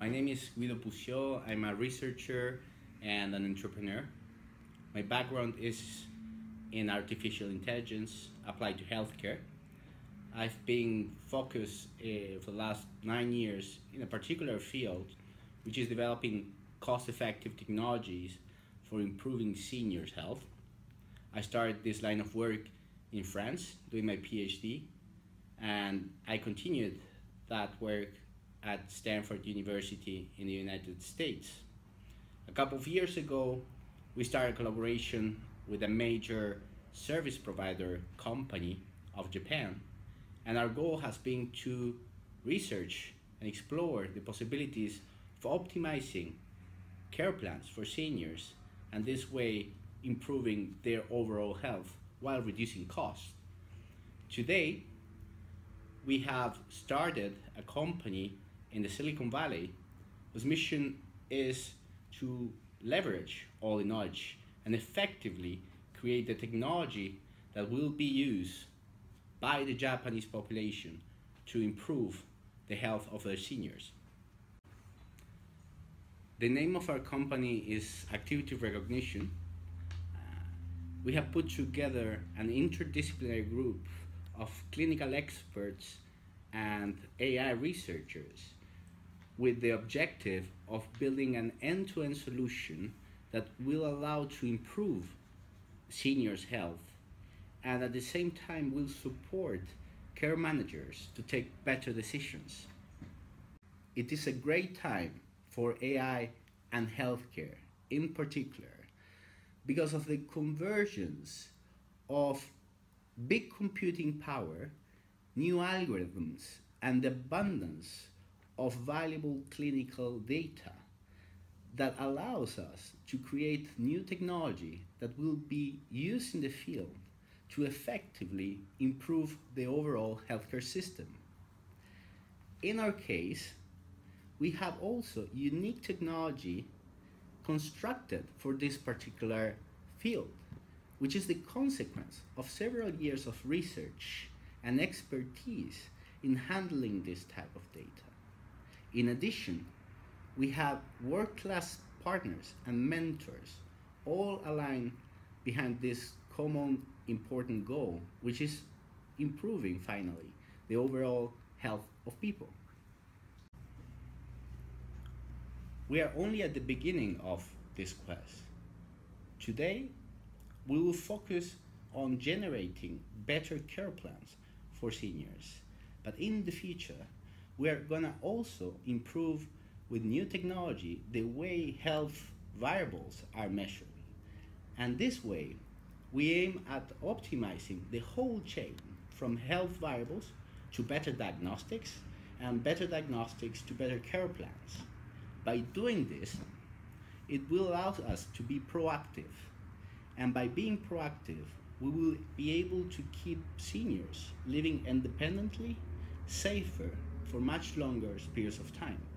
My name is Guido Pusiol. I'm a researcher and an entrepreneur. My background is in artificial intelligence applied to healthcare. I've been focused uh, for the last nine years in a particular field, which is developing cost-effective technologies for improving seniors' health. I started this line of work in France doing my PhD, and I continued that work at Stanford University in the United States. A couple of years ago, we started a collaboration with a major service provider company of Japan, and our goal has been to research and explore the possibilities of optimizing care plans for seniors and this way improving their overall health while reducing costs. Today, we have started a company in the Silicon Valley whose mission is to leverage all the knowledge and effectively create the technology that will be used by the Japanese population to improve the health of their seniors. The name of our company is Activity Recognition. Uh, we have put together an interdisciplinary group of clinical experts and AI researchers with the objective of building an end-to-end solution that will allow to improve seniors' health and at the same time will support care managers to take better decisions. It is a great time for AI and healthcare in particular because of the convergence of big computing power, new algorithms, and abundance of valuable clinical data that allows us to create new technology that will be used in the field to effectively improve the overall healthcare system. In our case, we have also unique technology constructed for this particular field, which is the consequence of several years of research and expertise in handling this type of data. In addition, we have world-class partners and mentors all aligned behind this common important goal, which is improving finally the overall health of people. We are only at the beginning of this quest. Today, we will focus on generating better care plans for seniors. But in the future, we are going to also improve with new technology the way health variables are measured. And this way, we aim at optimizing the whole chain from health variables to better diagnostics and better diagnostics to better care plans. By doing this, it will allow us to be proactive. And by being proactive, we will be able to keep seniors living independently, safer, for much longer periods of time.